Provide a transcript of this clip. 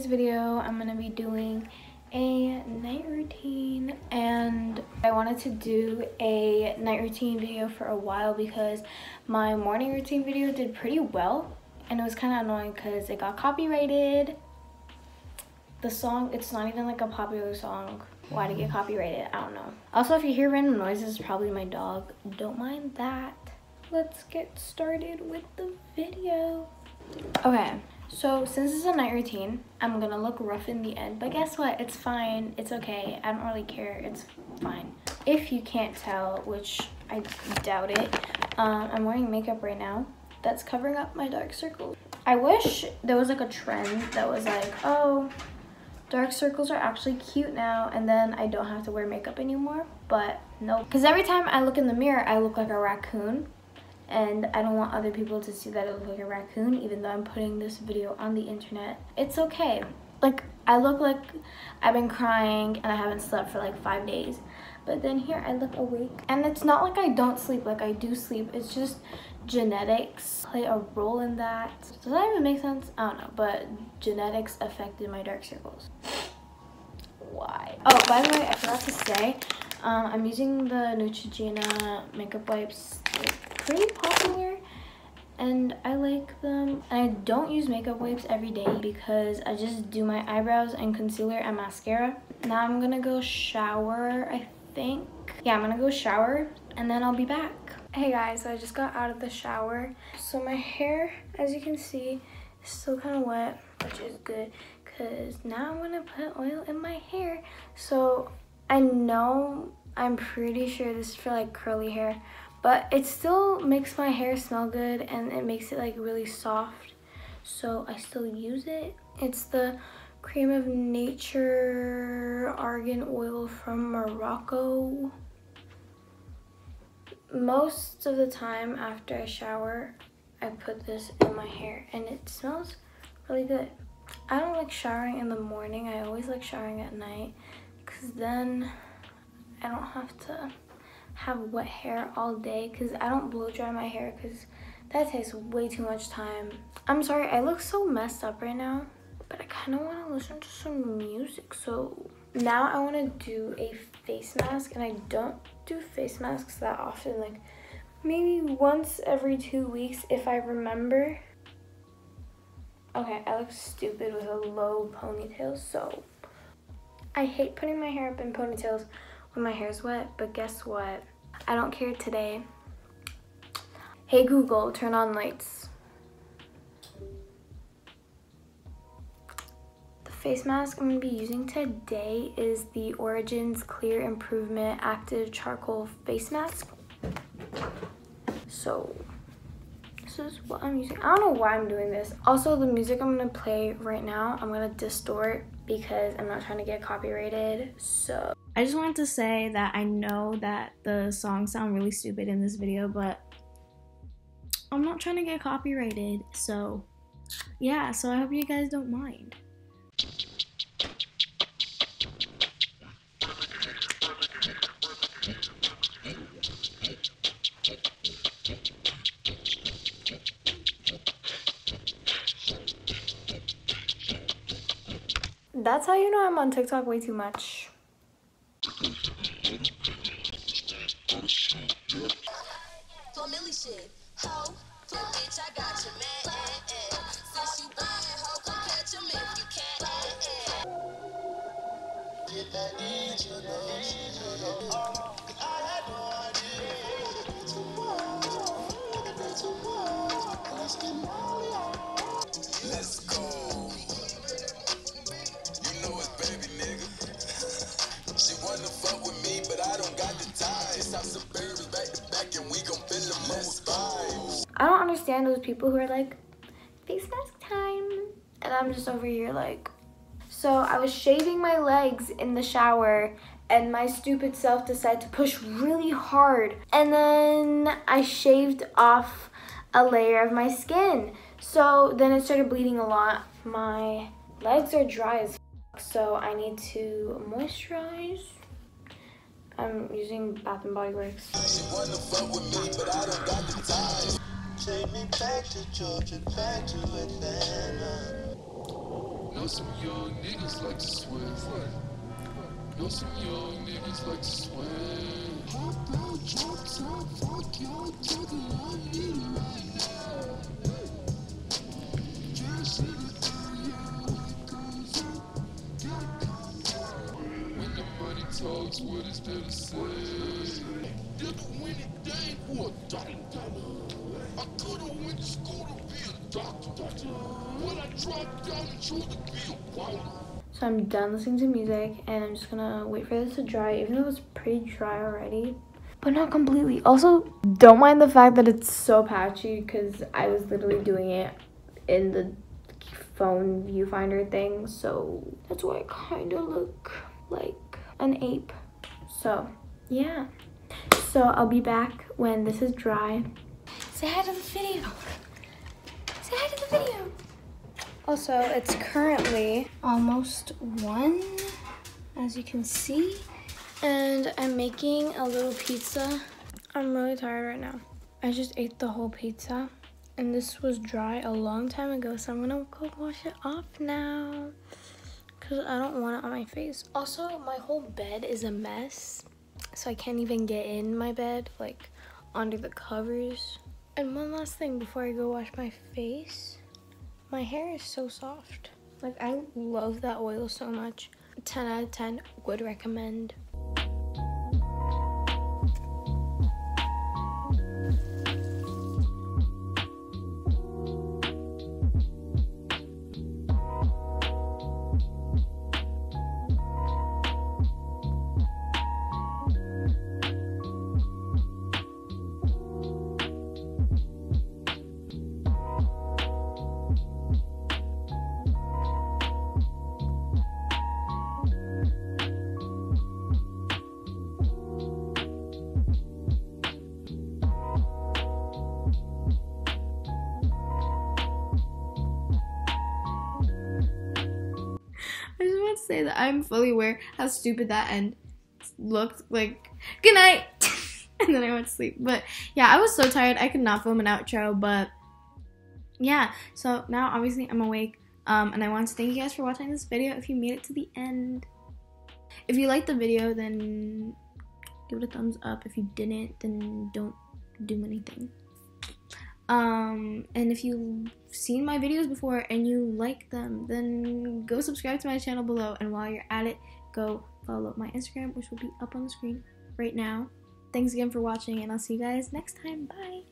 today's video, I'm to be doing a night routine and I wanted to do a night routine video for a while because my morning routine video did pretty well and it was kind of annoying because it got copyrighted. The song, it's not even like a popular song. Why did it get copyrighted? I don't know. Also, if you hear random noises, probably my dog. Don't mind that. Let's get started with the video. Okay, so since it's a night routine, I'm gonna look rough in the end, but guess what? It's fine, it's okay. I don't really care, it's fine. If you can't tell, which I doubt it, um, I'm wearing makeup right now that's covering up my dark circles. I wish there was like a trend that was like, oh, dark circles are actually cute now and then I don't have to wear makeup anymore, but no. Because every time I look in the mirror, I look like a raccoon and I don't want other people to see that I look like a raccoon even though I'm putting this video on the internet. It's okay. Like, I look like I've been crying and I haven't slept for like five days. But then here I look awake. And it's not like I don't sleep, like I do sleep. It's just genetics play a role in that. Does that even make sense? I don't know, but genetics affected my dark circles. Why? Oh, by the way, I forgot to say, um, I'm using the Neutrogena makeup wipes They're pretty popular and I like them. And I don't use makeup wipes every day because I just do my eyebrows and concealer and mascara. Now I'm gonna go shower, I think. Yeah, I'm gonna go shower and then I'll be back. Hey guys, so I just got out of the shower. So my hair, as you can see, is still kind of wet, which is good because now I'm gonna put oil in my hair. So I know, I'm pretty sure this is for like curly hair, but it still makes my hair smell good and it makes it like really soft. So I still use it. It's the cream of nature argan oil from Morocco. Most of the time after I shower I put this in my hair and it smells really good. I don't like showering in the morning. I always like showering at night because then I don't have to have wet hair all day because I don't blow dry my hair because that takes way too much time. I'm sorry, I look so messed up right now, but I kind of want to listen to some music. So now I want to do a face mask and I don't do face masks that often, like maybe once every two weeks if I remember. Okay, I look stupid with a low ponytail, so I hate putting my hair up in ponytails when my hair is wet, but guess what? I don't care today. Hey Google, turn on lights. The face mask I'm to be using today is the Origins Clear Improvement Active Charcoal Face Mask. So this is what I'm using. I don't know why I'm doing this. Also, the music I'm to play right now, I'm to distort because I'm not trying to get copyrighted. So I just wanted to say that I know that the songs sound really stupid in this video, but I'm not trying to get copyrighted. So yeah, so I hope you guys don't mind. That's how you know I'm on TikTok way too much. I those people who are like, face mask time. And I'm just over here like, so I was shaving my legs in the shower and my stupid self decided to push really hard. And then I shaved off a layer of my skin. So then it started bleeding a lot. My legs are dry as fuck, so I need to moisturize. I'm using Bath and Body Works. Take me back to Georgia, back to Atlanta. Know some young niggas like to swing. Know some young niggas like to swing. Hop out, drop top, fuck y'all, So I'm done listening to music and I'm just gonna wait for this to dry, even though it's pretty dry already. But not completely. Also, don't mind the fact that it's so patchy because I was literally doing it in the phone viewfinder thing. So that's why I kind of look like an ape. So yeah. So I'll be back when this is dry. Say hi to the video. Say hi to the video. Also, it's currently almost one, as you can see. And I'm making a little pizza. I'm really tired right now. I just ate the whole pizza. And this was dry a long time ago, so I'm gonna go wash it off now. Because I don't want it on my face. Also, my whole bed is a mess. So I can't even get in my bed, like under the covers. And one last thing before I go wash my face. My hair is so soft. Like, I love that oil so much. 10 out of 10 would recommend. Say that I'm fully aware how stupid that end looked. Like, good night! and then I went to sleep. But yeah, I was so tired. I could not film an outro, but yeah. So now obviously I'm awake. Um, and I want to thank you guys for watching this video if you made it to the end. If you liked the video, then give it a thumbs up. If you didn't, then don't do anything. Um, and if you've seen my videos before and you like them, then go subscribe to my channel below. And while you're at it, go follow my Instagram, which will be up on the screen right now. Thanks again for watching, and I'll see you guys next time. Bye.